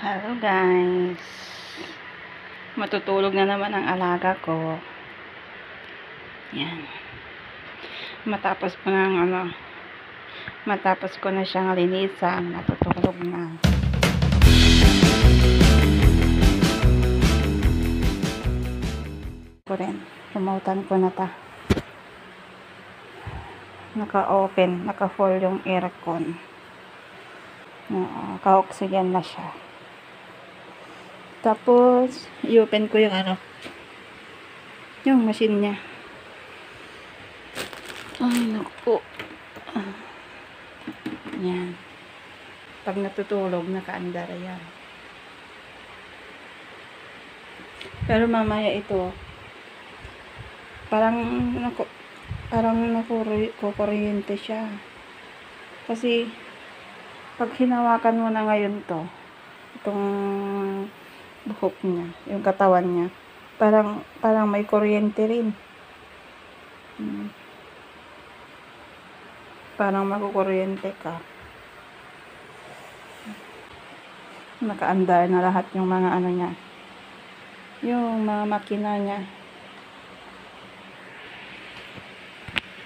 Hello guys. Matutulog na naman ang alaga ko. Yan. Matapos ko ng ano, matapos ko na siyang linisan, natutulog na. Ko rin. Remotean ko na ta. Naka-open, naka-full yung aircon. Oo, ka-oxygen na siya. Tapos, i-open ko yung ano, yung machine niya. Ay, naku po. Yan. Pag natutulog, nakaandara yan. Pero mamaya ito, parang naku, parang nakukuryente siya. Kasi, pag hinawakan mo na ngayon to, itong buhok niya, yung katawan niya, parang, parang may kuryente rin. Hmm. Parang makukuryente ka. Nakaandar na lahat yung mga ano niya. Yung mga makina niya.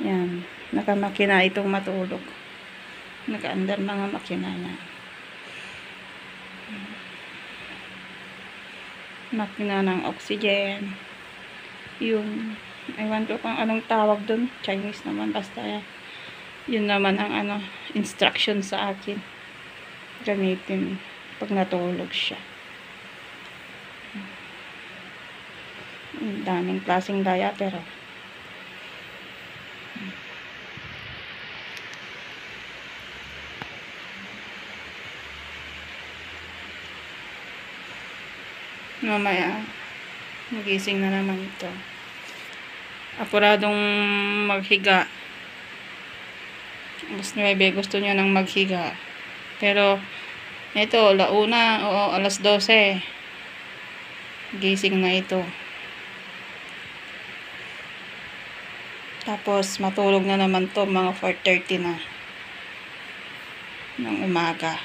Yan. Nakamakina itong matulog. Nakaandar mga makina niya. Makina ng oxygen. Yung, ewan ko kung anong tawag dun. Chinese naman. Basta yun naman ang ano, instruction sa akin. Gamitin pag natulog siya. Daming klaseng diaper. Oh. Mamaya, magising na naman ito. Apuradong maghiga. Alas 9, gusto niya nang maghiga. Pero, ito, launa, o alas 12. Gising na ito. Tapos, matulog na naman to mga 4.30 na. ng umaga.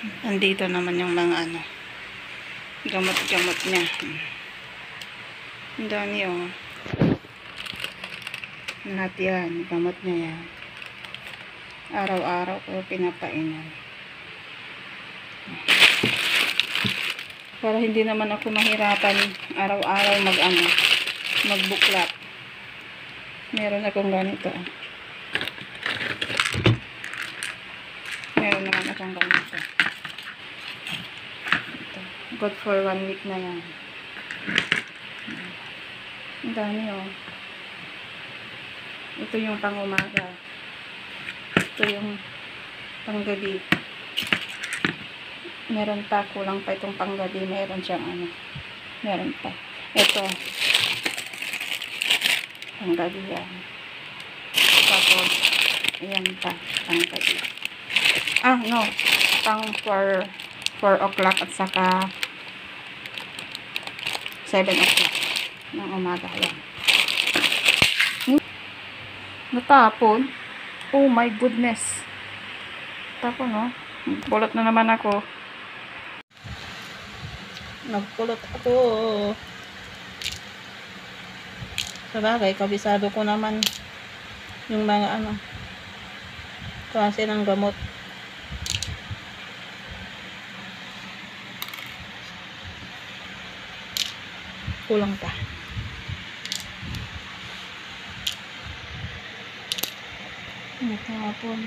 Andito naman yung mga ano, gamot-gamot niya. Ang dami oh. Lahat yan, gamot niya yan. Araw-araw ko pinapainan. Para hindi naman ako mahirapan araw-araw mag ano, magbuklat. Meron akong ganito. Meron naman akong ganito. Good for one week na yan. Ang dami oh. Ito yung pangumaga. Ito yung panggabi. Meron pa, kulang pa itong panggabi. Meron siyang ano. Meron pa. Ito. Panggabi yan. Tapos, ayan pa. Panggabi. Ah, no. Pang 4 4 o'clock at saka 7 o'clock ng umaga. Yan. Hmm? Natapon. Oh my goodness. Tapon, no? Pulot na naman ako. Nagpulot ako. Sabagay, kabisado ko naman yung mga ano klase ng gamot. Kulang pa. Natapon.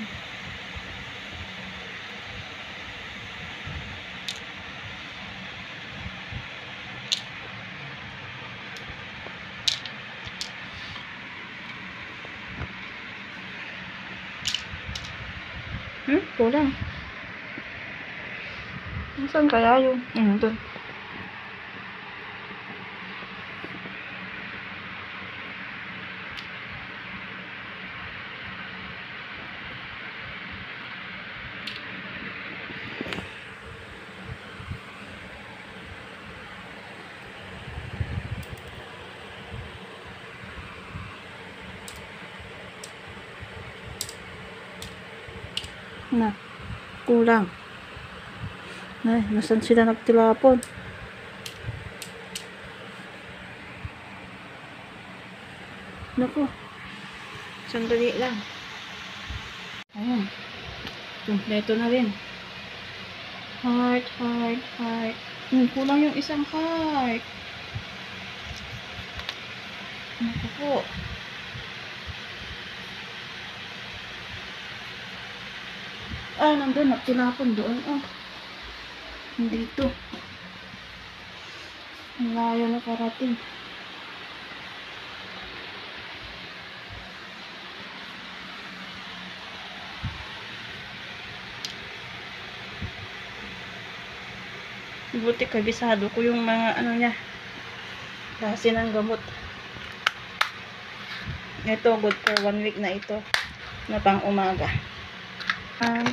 Hmm? Kulang. Saan kaya yun? Hmm, doon. Na. Kulang. Ay, nasan sila nagtilapon? Naku. Sandali lang. Ayan. Kompleto na rin. Heart, heart, heart. Hmm, kulang yung isang heart. Naku po. Ah, nandun. Nagtilapon doon. Oh. Dito. Ang layo na karating. Buti kabisado ko yung mga ano niya. Klase ng gamot. Ito, good for one week na ito. Na pang umaga. Ah,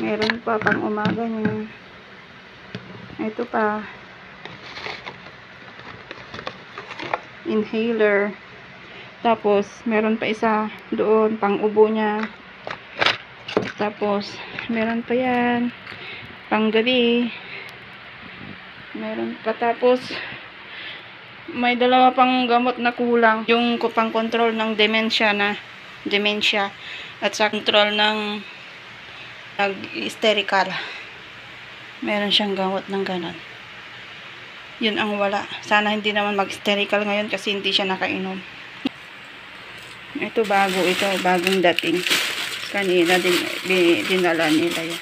meron pa pang umaga niya. Ito pa. Inhaler. Tapos, meron pa isa doon, pang ubo niya. Tapos, meron pa yan. Pang gabi. Meron pa tapos may dalawa pang gamot na kulang. Yung pang control ng dementia na dementia at sa control ng nag-hysterical. Meron siyang gamot ng ganon. Yun ang wala. Sana hindi naman mag-hysterical ngayon kasi hindi siya nakainom. Ito bago ito, bagong dating. Kanina din di- dinala nila yun.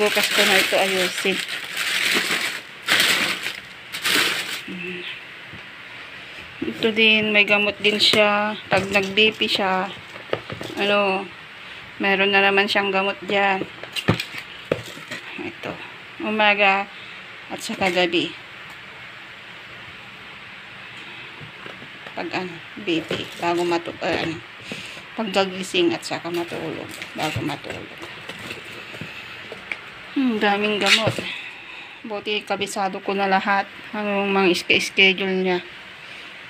Bukas ko na ito ayusin. Ito din, may gamot din siya. Pag nag-BP siya, ano, meron na naman siyang gamot dyan. Ito. Umaga at saka gabi. Pag ano, BP, bago matulog, ano, pag gagising at saka matulog, bago matulog. Hmm, daming gamot. Buti kabisado ko na lahat. Anong mga schedule niya.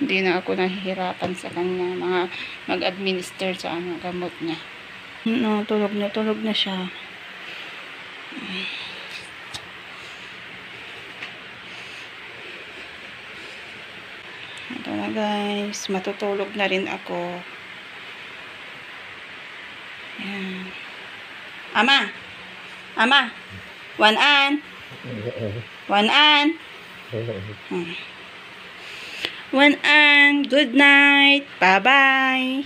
Hindi na ako nahihirapan sa kanya. Mga mag-administer sa ano, gamot niya. No, tulog na tulog na siya. Ito na guys. Matutulog na rin ako. Yan. Ama! Ama! One an! One an! Hmm. One an! Good night! Bye-bye!